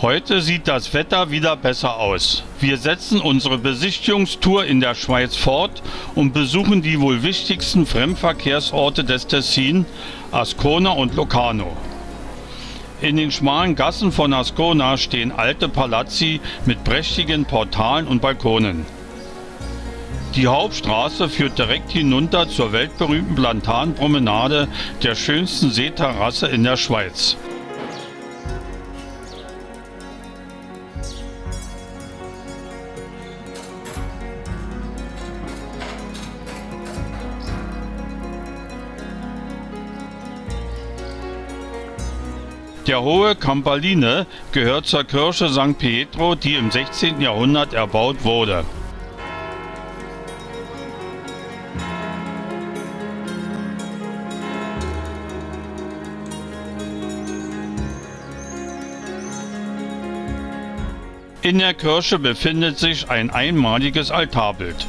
Heute sieht das Wetter wieder besser aus. Wir setzen unsere Besichtigungstour in der Schweiz fort und besuchen die wohl wichtigsten Fremdverkehrsorte des Tessin, Ascona und Locarno. In den schmalen Gassen von Ascona stehen alte Palazzi mit prächtigen Portalen und Balkonen. Die Hauptstraße führt direkt hinunter zur weltberühmten Plantanpromenade, der schönsten Seeterrasse in der Schweiz. Der hohe Campaline gehört zur Kirche St. Pietro, die im 16. Jahrhundert erbaut wurde. In der Kirche befindet sich ein einmaliges Altarbild.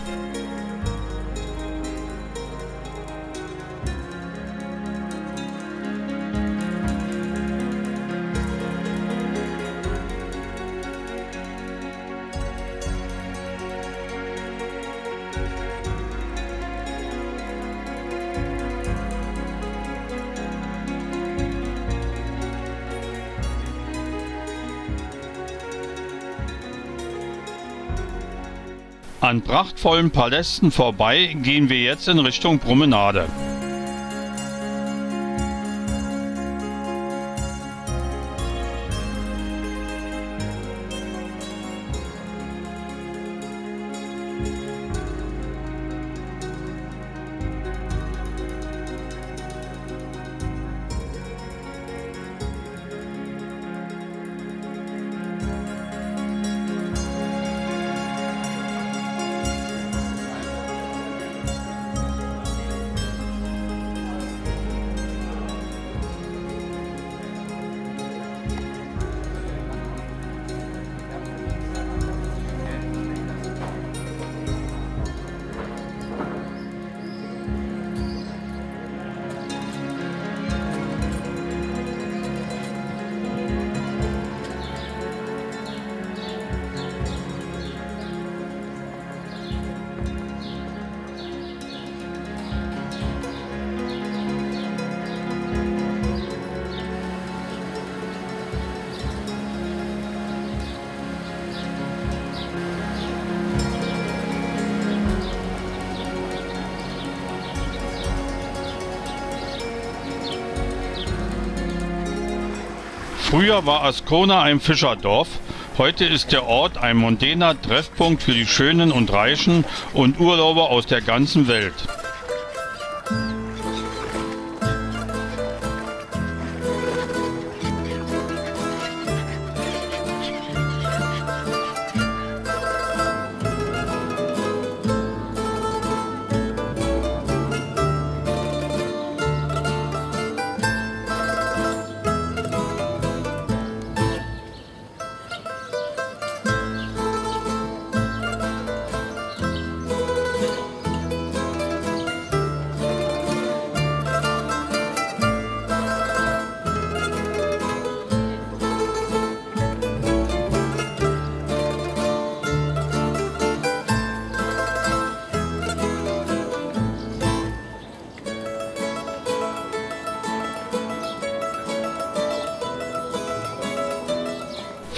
An prachtvollen Palästen vorbei gehen wir jetzt in Richtung Promenade. Früher war Ascona ein Fischerdorf, heute ist der Ort ein mondäner Treffpunkt für die Schönen und Reichen und Urlauber aus der ganzen Welt.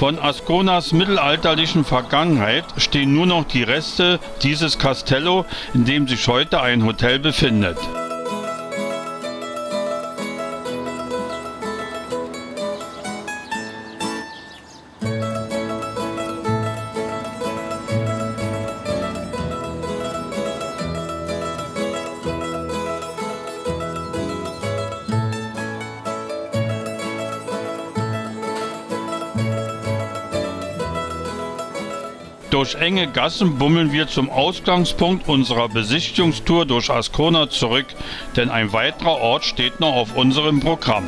Von Asconas mittelalterlichen Vergangenheit stehen nur noch die Reste dieses Castello, in dem sich heute ein Hotel befindet. Durch enge Gassen bummeln wir zum Ausgangspunkt unserer Besichtigungstour durch Ascona zurück, denn ein weiterer Ort steht noch auf unserem Programm.